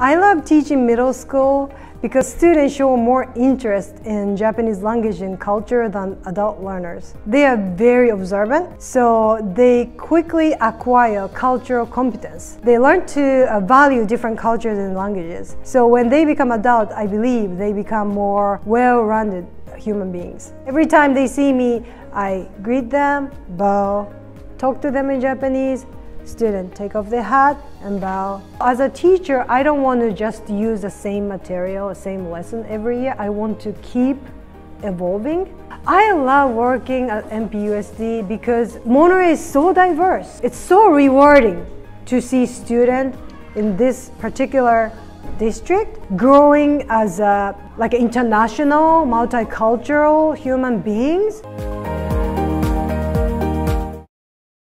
I love teaching middle school because students show more interest in Japanese language and culture than adult learners. They are very observant, so they quickly acquire cultural competence. They learn to uh, value different cultures and languages. So when they become adult, I believe they become more well-rounded human beings. Every time they see me, I greet them, bow, talk to them in Japanese, student take off their hat and bow. As a teacher, I don't want to just use the same material, the same lesson every year. I want to keep evolving. I love working at MPUSD because Monterey is so diverse. It's so rewarding to see students in this particular district growing as a, like international, multicultural human beings.